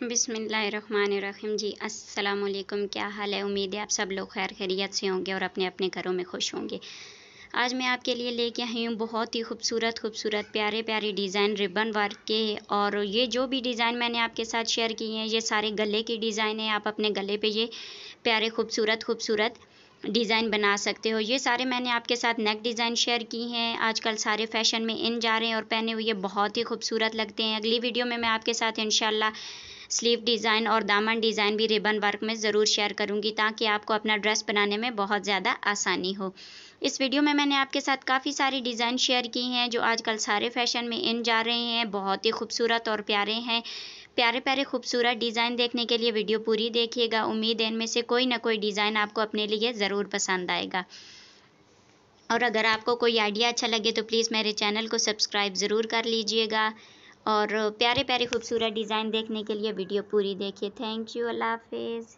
बिसमीम जी अस्सलाम वालेकुम क्या हाल है? उम्मीद है आप सब लोग खैर खैरियत से होंगे और अपने अपने घरों में खुश होंगे। आज मैं आपके लिए लेके आई हूँ बहुत ही खूबसूरत खूबसूरत, प्यारे प्यारे डिज़ाइन रिबन वर्क के। और ये जो भी डिज़ाइन मैंने आपके साथ शेयर किए हैं, ये सारे गले के डिज़ाइन हैं। आप अपने गले पे ये प्यारे, खूबसूरत खूबसूरत डिज़ाइन बना सकते हो। ये सारे मैंने आपके साथ नेक डिज़ाइन शेयर की हैं। आजकल सारे फ़ैशन में इन जा रहे हैं और पहने हुए बहुत ही खूबसूरत लगते हैं। अगली वीडियो में मैं आपके साथ इंशाल्लाह स्लीव डिज़ाइन और दामन डिज़ाइन भी रिबन वर्क में ज़रूर शेयर करूँगी ताकि आपको अपना ड्रेस बनाने में बहुत ज़्यादा आसानी हो। इस वीडियो में मैंने आपके साथ काफ़ी सारी डिज़ाइन शेयर की हैं जो आजकल सारे फ़ैशन में इन जा रहे हैं, बहुत ही खूबसूरत और प्यारे हैं। प्यारे प्यारे खूबसूरत डिज़ाइन देखने के लिए वीडियो पूरी देखिएगा। उम्मीद है इनमें से कोई ना कोई डिज़ाइन आपको अपने लिए ज़रूर पसंद आएगा। और अगर आपको कोई आइडिया अच्छा लगे तो प्लीज़ मेरे चैनल को सब्सक्राइब ज़रूर कर लीजिएगा। और प्यारे प्यारे खूबसूरत डिज़ाइन देखने के लिए वीडियो पूरी देखिए। थैंक यू अल्लाह हाफिज़।